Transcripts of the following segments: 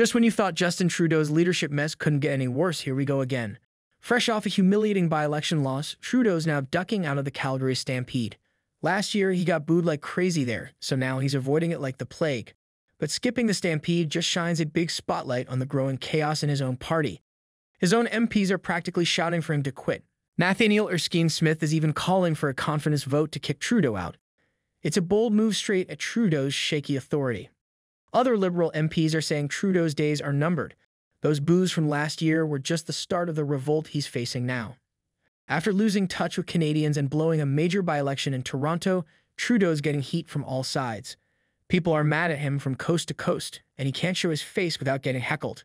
Just when you thought Justin Trudeau's leadership mess couldn't get any worse, here we go again. Fresh off a humiliating by election loss, Trudeau's now ducking out of the Calgary Stampede. Last year, he got booed like crazy there, so now he's avoiding it like the plague. But skipping the Stampede just shines a big spotlight on the growing chaos in his own party. His own MPs are practically shouting for him to quit. Nathaniel Erskine Smith is even calling for a confidence vote to kick Trudeau out. It's a bold move straight at Trudeau's shaky authority. Other Liberal MPs are saying Trudeau's days are numbered. Those boos from last year were just the start of the revolt he's facing now. After losing touch with Canadians and blowing a major by election in Toronto, Trudeau's getting heat from all sides. People are mad at him from coast to coast, and he can't show his face without getting heckled.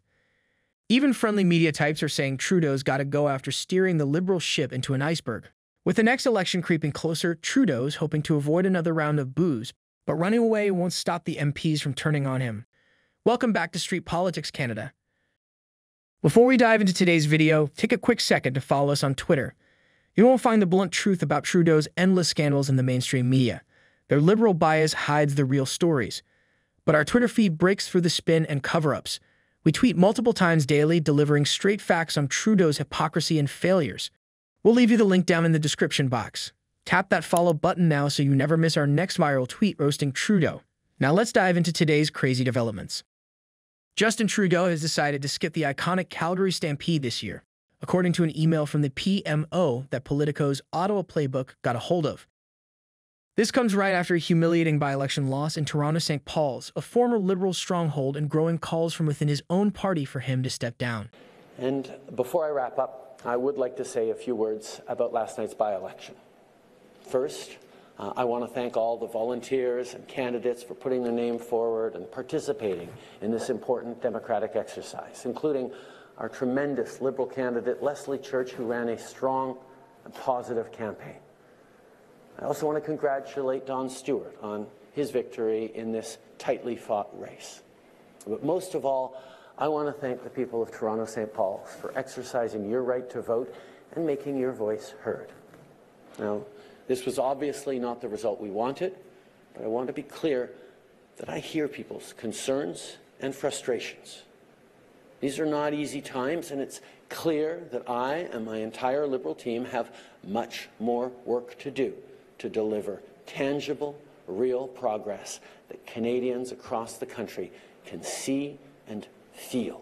Even friendly media types are saying Trudeau's got to go after steering the Liberal ship into an iceberg. With the next election creeping closer, Trudeau's hoping to avoid another round of boos but running away won't stop the MPs from turning on him. Welcome back to Street Politics Canada. Before we dive into today's video, take a quick second to follow us on Twitter. You won't find the blunt truth about Trudeau's endless scandals in the mainstream media. Their liberal bias hides the real stories. But our Twitter feed breaks through the spin and cover-ups. We tweet multiple times daily, delivering straight facts on Trudeau's hypocrisy and failures. We'll leave you the link down in the description box. Tap that follow button now so you never miss our next viral tweet roasting Trudeau. Now let's dive into today's crazy developments. Justin Trudeau has decided to skip the iconic Calgary Stampede this year, according to an email from the PMO that Politico's Ottawa Playbook got a hold of. This comes right after a humiliating by-election loss in Toronto St. Paul's, a former Liberal stronghold and growing calls from within his own party for him to step down. And before I wrap up, I would like to say a few words about last night's by-election. First, uh, I want to thank all the volunteers and candidates for putting their name forward and participating in this important democratic exercise, including our tremendous Liberal candidate, Leslie Church, who ran a strong and positive campaign. I also want to congratulate Don Stewart on his victory in this tightly fought race. But most of all, I want to thank the people of Toronto St. Paul's for exercising your right to vote and making your voice heard. Now, this was obviously not the result we wanted, but I want to be clear that I hear people's concerns and frustrations. These are not easy times, and it's clear that I and my entire Liberal team have much more work to do to deliver tangible, real progress that Canadians across the country can see and feel.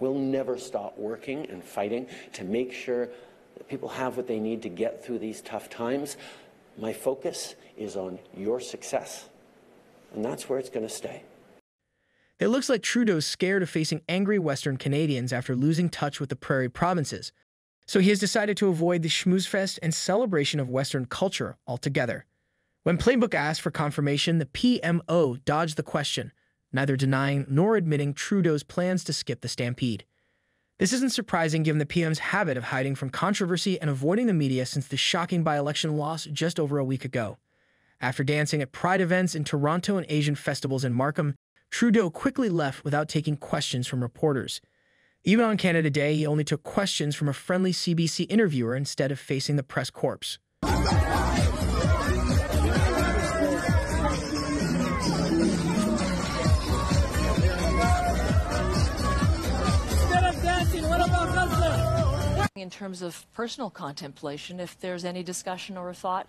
We'll never stop working and fighting to make sure people have what they need to get through these tough times. My focus is on your success, and that's where it's going to stay. It looks like Trudeau's scared of facing angry Western Canadians after losing touch with the prairie provinces, so he has decided to avoid the schmoozefest and celebration of Western culture altogether. When Playbook asked for confirmation, the PMO dodged the question, neither denying nor admitting Trudeau's plans to skip the stampede. This isn't surprising given the PM's habit of hiding from controversy and avoiding the media since the shocking by election loss just over a week ago. After dancing at pride events in Toronto and Asian festivals in Markham, Trudeau quickly left without taking questions from reporters. Even on Canada Day, he only took questions from a friendly CBC interviewer instead of facing the press corps. In terms of personal contemplation, if there's any discussion or a thought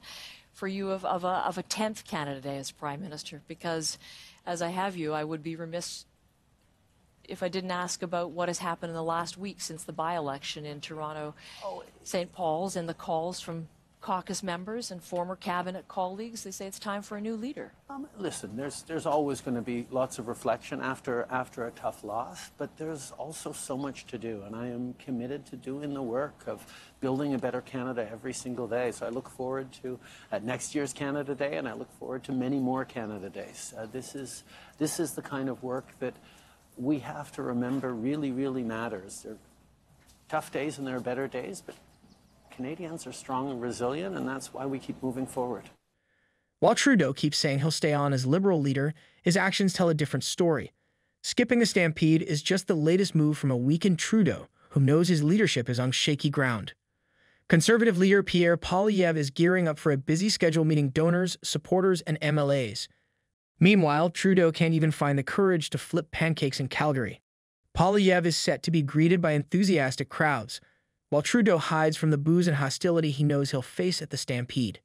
for you of, of, a, of a 10th Canada Day as Prime Minister, because as I have you, I would be remiss if I didn't ask about what has happened in the last week since the by election in Toronto, oh, St. Paul's, and the calls from caucus members and former cabinet colleagues. They say it's time for a new leader. Um, listen, there's there's always going to be lots of reflection after after a tough loss, but there's also so much to do, and I am committed to doing the work of building a better Canada every single day. So I look forward to uh, next year's Canada Day, and I look forward to many more Canada Days. Uh, this is this is the kind of work that we have to remember really really matters. There are tough days and there are better days, but Canadians are strong and resilient, and that's why we keep moving forward. While Trudeau keeps saying he'll stay on as Liberal leader, his actions tell a different story. Skipping the stampede is just the latest move from a weakened Trudeau, who knows his leadership is on shaky ground. Conservative leader Pierre Poilievre is gearing up for a busy schedule meeting donors, supporters, and MLAs. Meanwhile, Trudeau can't even find the courage to flip pancakes in Calgary. Poilievre is set to be greeted by enthusiastic crowds, while Trudeau hides from the boos and hostility he knows he'll face at the Stampede.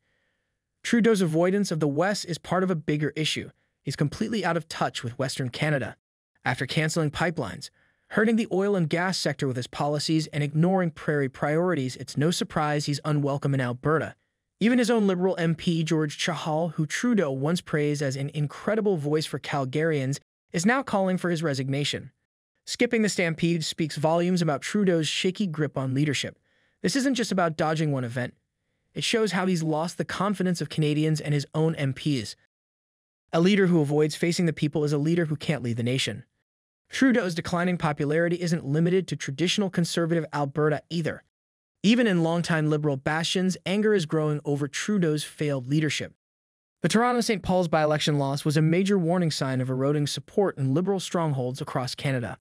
Trudeau's avoidance of the West is part of a bigger issue. He's completely out of touch with Western Canada. After canceling pipelines, hurting the oil and gas sector with his policies, and ignoring prairie priorities, it's no surprise he's unwelcome in Alberta. Even his own Liberal MP, George Chahal, who Trudeau once praised as an incredible voice for Calgarians, is now calling for his resignation. Skipping the stampede speaks volumes about Trudeau's shaky grip on leadership. This isn't just about dodging one event. It shows how he's lost the confidence of Canadians and his own MPs. A leader who avoids facing the people is a leader who can't lead the nation. Trudeau's declining popularity isn't limited to traditional conservative Alberta either. Even in longtime Liberal bastions, anger is growing over Trudeau's failed leadership. The Toronto St. Paul's by election loss was a major warning sign of eroding support in Liberal strongholds across Canada.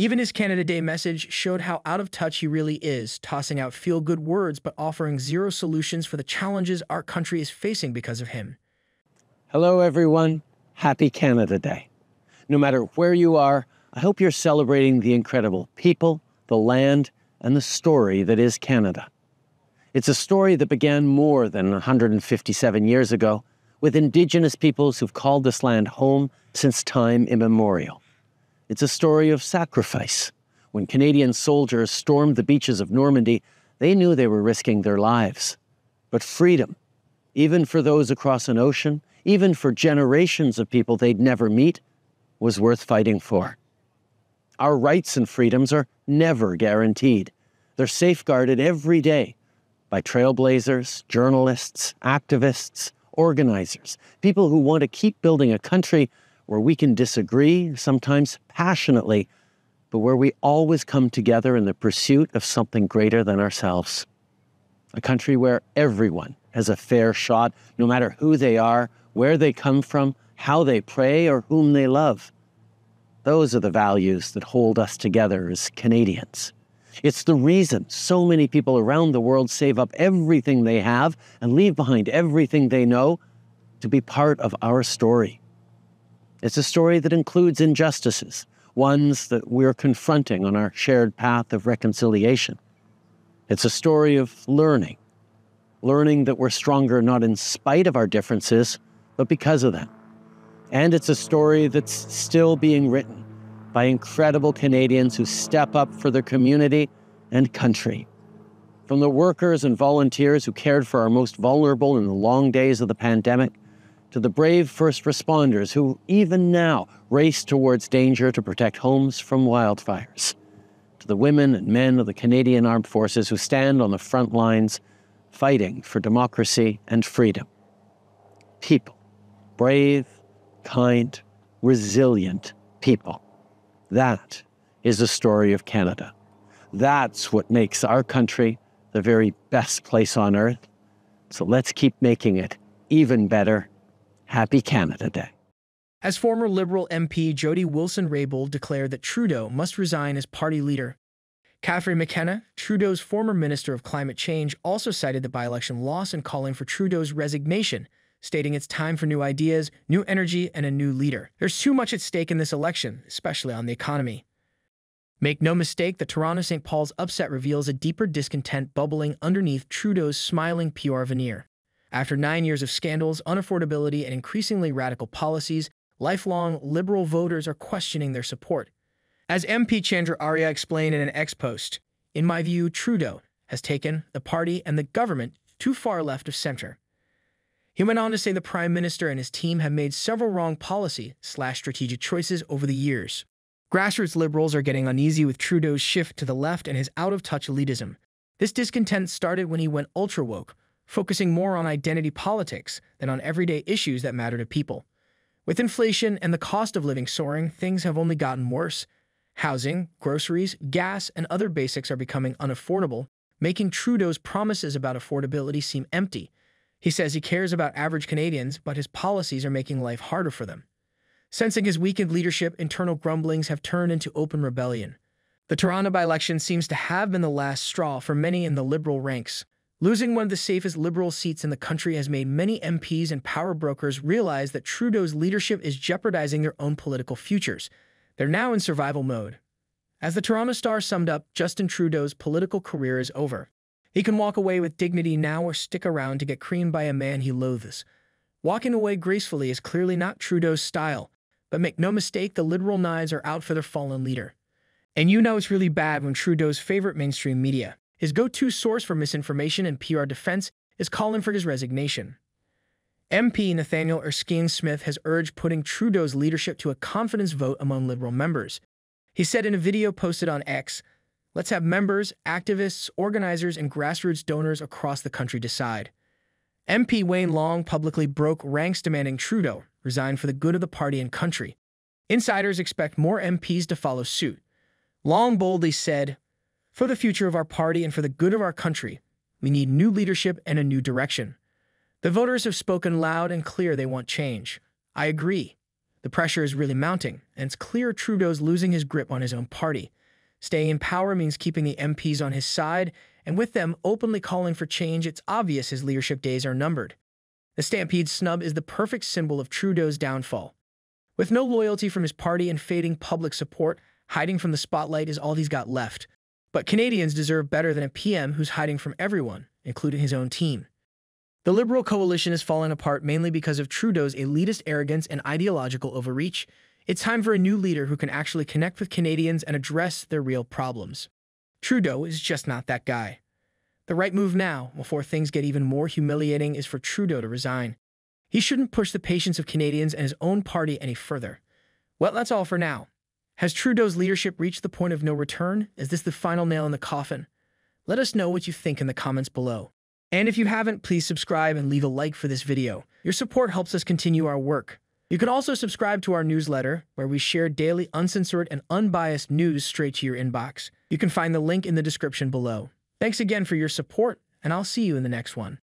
Even his Canada Day message showed how out of touch he really is, tossing out feel good words but offering zero solutions for the challenges our country is facing because of him. Hello, everyone. Happy Canada Day. No matter where you are, I hope you're celebrating the incredible people, the land, and the story that is Canada. It's a story that began more than 157 years ago with Indigenous peoples who've called this land home since time immemorial. It's a story of sacrifice. When Canadian soldiers stormed the beaches of Normandy, they knew they were risking their lives. But freedom, even for those across an ocean, even for generations of people they'd never meet, was worth fighting for. Our rights and freedoms are never guaranteed. They're safeguarded every day by trailblazers, journalists, activists, organizers, people who want to keep building a country where we can disagree, sometimes passionately, but where we always come together in the pursuit of something greater than ourselves. A country where everyone has a fair shot, no matter who they are, where they come from, how they pray, or whom they love. Those are the values that hold us together as Canadians. It's the reason so many people around the world save up everything they have and leave behind everything they know to be part of our story. It's a story that includes injustices, ones that we're confronting on our shared path of reconciliation. It's a story of learning, learning that we're stronger not in spite of our differences, but because of them. And it's a story that's still being written by incredible Canadians who step up for their community and country. From the workers and volunteers who cared for our most vulnerable in the long days of the pandemic, to the brave first responders who, even now, race towards danger to protect homes from wildfires, to the women and men of the Canadian Armed Forces who stand on the front lines fighting for democracy and freedom. People, brave, kind, resilient people. That is the story of Canada. That's what makes our country the very best place on earth. So let's keep making it even better Happy Canada Day. As former Liberal MP Jody Wilson-Raybould declared that Trudeau must resign as party leader, Catherine McKenna, Trudeau's former Minister of Climate Change, also cited the by-election loss and calling for Trudeau's resignation, stating it's time for new ideas, new energy, and a new leader. There's too much at stake in this election, especially on the economy. Make no mistake, the Toronto St. Paul's upset reveals a deeper discontent bubbling underneath Trudeau's smiling PR veneer. After nine years of scandals, unaffordability, and increasingly radical policies, lifelong Liberal voters are questioning their support. As MP Chandra Arya explained in an ex post, in my view, Trudeau has taken the party and the government too far left of center. He went on to say the Prime Minister and his team have made several wrong policy slash strategic choices over the years. Grassroots Liberals are getting uneasy with Trudeau's shift to the left and his out-of-touch elitism. This discontent started when he went ultra-woke, focusing more on identity politics than on everyday issues that matter to people. With inflation and the cost of living soaring, things have only gotten worse. Housing, groceries, gas, and other basics are becoming unaffordable, making Trudeau's promises about affordability seem empty. He says he cares about average Canadians, but his policies are making life harder for them. Sensing his weakened leadership, internal grumblings have turned into open rebellion. The Toronto by-election seems to have been the last straw for many in the Liberal ranks, Losing one of the safest liberal seats in the country has made many MPs and power brokers realize that Trudeau's leadership is jeopardizing their own political futures. They're now in survival mode. As the Toronto Star summed up, Justin Trudeau's political career is over. He can walk away with dignity now or stick around to get creamed by a man he loathes. Walking away gracefully is clearly not Trudeau's style, but make no mistake, the liberal knives are out for their fallen leader. And you know it's really bad when Trudeau's favorite mainstream media, his go-to source for misinformation and PR defense, is calling for his resignation. MP Nathaniel Erskine Smith has urged putting Trudeau's leadership to a confidence vote among Liberal members. He said in a video posted on X, Let's have members, activists, organizers, and grassroots donors across the country decide. MP Wayne Long publicly broke ranks demanding Trudeau resign for the good of the party and country. Insiders expect more MPs to follow suit. Long boldly said, For the future of our party and for the good of our country, we need new leadership and a new direction. The voters have spoken loud and clear they want change. I agree. The pressure is really mounting, and it's clear Trudeau's losing his grip on his own party. Staying in power means keeping the MPs on his side, and with them openly calling for change, it's obvious his leadership days are numbered. The Stampede snub is the perfect symbol of Trudeau's downfall. With no loyalty from his party and fading public support, hiding from the spotlight is all he's got left. But Canadians deserve better than a PM who's hiding from everyone, including his own team. The Liberal coalition is falling apart mainly because of Trudeau's elitist arrogance and ideological overreach. It's time for a new leader who can actually connect with Canadians and address their real problems. Trudeau is just not that guy. The right move now, before things get even more humiliating, is for Trudeau to resign. He shouldn't push the patience of Canadians and his own party any further. Well, that's all for now. Has Trudeau's leadership reached the point of no return? Is this the final nail in the coffin? Let us know what you think in the comments below. And if you haven't, please subscribe and leave a like for this video. Your support helps us continue our work. You can also subscribe to our newsletter, where we share daily uncensored and unbiased news straight to your inbox. You can find the link in the description below. Thanks again for your support, and I'll see you in the next one.